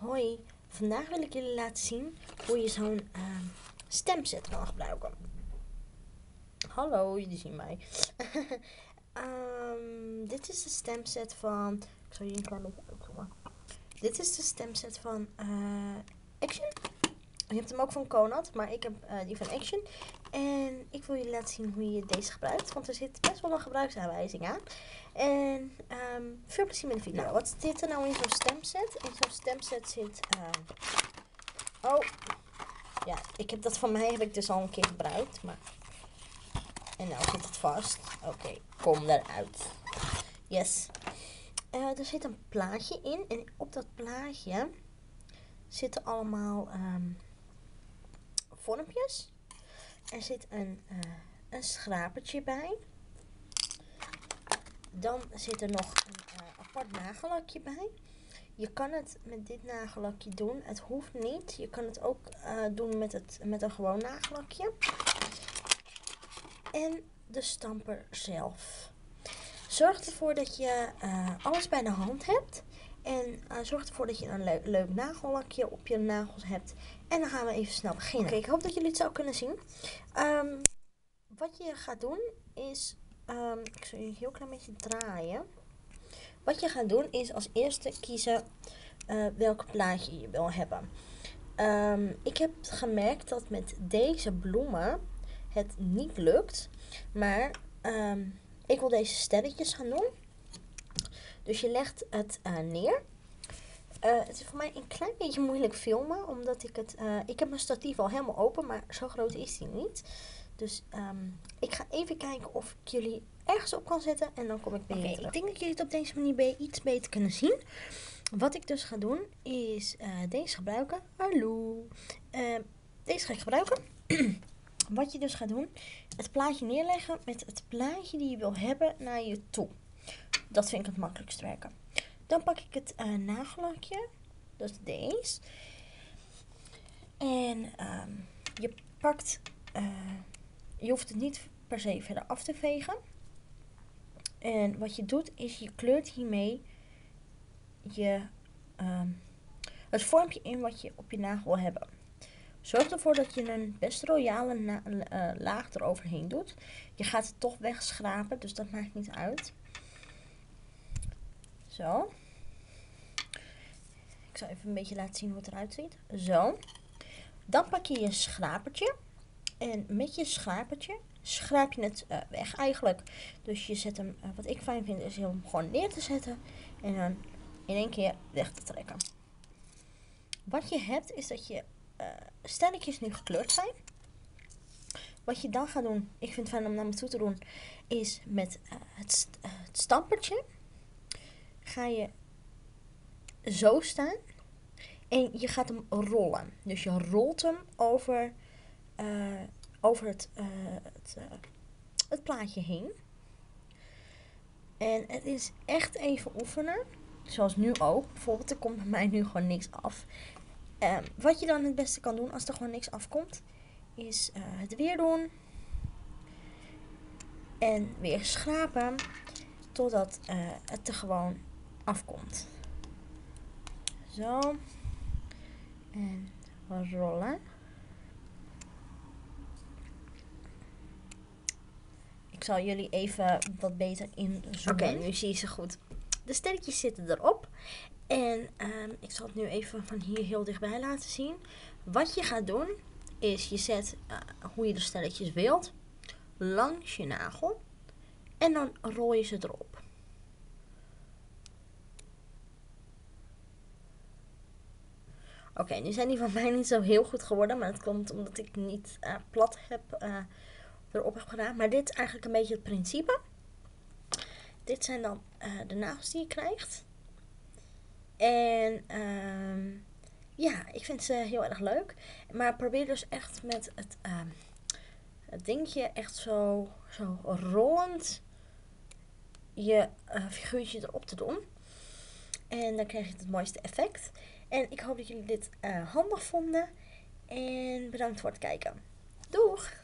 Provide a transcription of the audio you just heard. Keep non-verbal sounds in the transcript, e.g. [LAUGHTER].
Hoi, vandaag wil ik jullie laten zien hoe je zo'n ehm, stemset kan gebruiken. Hallo, jullie zien mij. [LAUGHS] Ehm, dit is de stemset van. Ik zal je een klein beetje uitzoomen. Dit is de stemset van eh, Action. Je hebt hem ook van Conad, maar ik heb eh, die van Action. En ik wil jullie laten zien hoe je deze gebruikt, want er zit best wel een gebruiksaanwijzing aan. En ehm, veel plezier met de video. Nou, wat zit er nou in zo'n stemset? In zo'n stemset zit... Uh... Oh, ja, ik heb dat van mij heb ik dus al een keer gebruikt, maar... En nou zit het vast. Oké, kom eruit. Yes. Uh, er zit een plaatje in en op dat plaatje zitten allemaal um, vormpjes. Er zit een, uh, een schrapertje bij. Dan zit er nog een apart nagellakje bij. Je kan het met dit nagellakje doen. Het hoeft niet. Je kan het ook uh, doen met, het, met een gewoon nagellakje. En de stamper zelf. Zorg ervoor dat je uh, alles bij de hand hebt. En zorg ervoor dat je een le leuk nagellakje op je nagels hebt. En dan gaan we even snel beginnen. Oké, ik hoop dat jullie het zo kunnen zien. Um, wat je gaat doen is Um, ik zal je een heel klein beetje draaien. Wat je gaat doen is als eerste kiezen uh, welk plaatje je wil hebben. Um, ik heb gemerkt dat met deze bloemen het niet lukt. Maar um, ik wil deze sterretjes gaan doen. Dus je legt het uh, neer. Uh, het is voor mij een klein beetje moeilijk filmen. Omdat ik het... ik heb mijn statief al helemaal open. Maar zo groot is die niet. Dus um, ik ga even kijken of ik jullie ergens op kan zetten. En dan kom ik bij okay, Ik denk dat jullie het op deze manier iets beter kunnen zien. Wat ik dus ga doen is uh, deze gebruiken. Hallo. Uh, deze ga ik gebruiken. [CLEARS THROAT] Wat je dus gaat doen. Het plaatje neerleggen met het plaatje die je wil hebben naar je toe. Dat vind ik het makkelijkst werken. Dan pak ik het uh, nagellakje. Dat is deze. En um, je pakt je hoeft het niet per se verder af te vegen. En wat je doet is je kleurt hiermee je, um, het vormpje in wat je op je nagel wil hebben. Zorg ervoor dat je een best royale uh, laag eroverheen doet. Je gaat het toch wegschrapen, dus dat maakt niet uit. Zo. Ik zal even een beetje laten zien hoe het eruit ziet. Zo. Dan pak je je schrapertje. En met je schapertje schraap je het uh, weg eigenlijk. Dus je zet hem, uh, wat ik fijn vind, is hem gewoon neer te zetten. En dan in één keer weg te trekken. Wat je hebt, is dat je uh, stelletjes nu gekleurd zijn. Wat je dan gaat doen, ik vind het fijn om naar me toe te doen, is met het, het stampertje ga je zo staan. En je gaat hem rollen. Dus je rolt hem over over het, uh, het, uh, het, plaatje heen. En het is echt even oefenen. Zoals nu ook. Bijvoorbeeld, er komt bij mij nu gewoon niks af. Ehm, wat je dan het beste kan doen als er gewoon niks afkomt, is het weer doen. En weer schrapen. Totdat het er gewoon afkomt. Zo. En rollen. Ik zal jullie even wat beter inzoomen. Oké, nu zie je ze goed. De sterretjes zitten erop. En um, ik zal het nu even van hier heel dichtbij laten zien. Wat je gaat doen, is je zet uh, hoe je de sterretjes wilt langs je nagel. En dan rol je ze erop. Oké, nu zijn die van mij niet zo heel goed geworden. Maar dat komt omdat ik niet uh, plat heb uh, erop heb gedaan. Maar dit is eigenlijk een beetje het principe. Dit zijn dan uh, de nagels die je krijgt. En um, ja, ik vind ze heel erg leuk. Maar probeer dus echt met het, uh, het dingetje echt zo, zo rollend je uh, figuurtje erop te doen. En dan krijg je het mooiste effect. En ik hoop dat jullie dit handig vonden. En bedankt voor het kijken. Doeg!